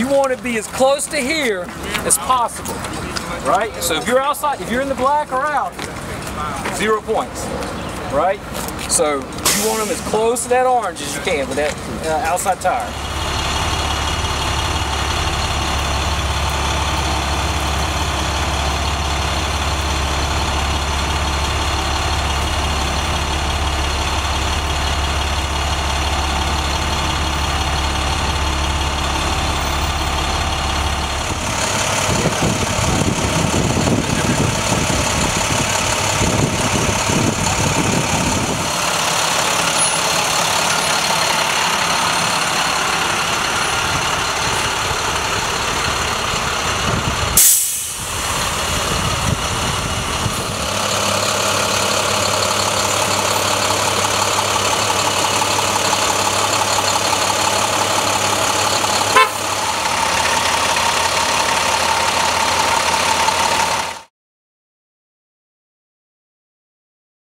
you want to be as close to here as possible, right? So if you're outside, if you're in the black or out, zero points, right? So you want them as close to that orange as you can with that uh, outside tire.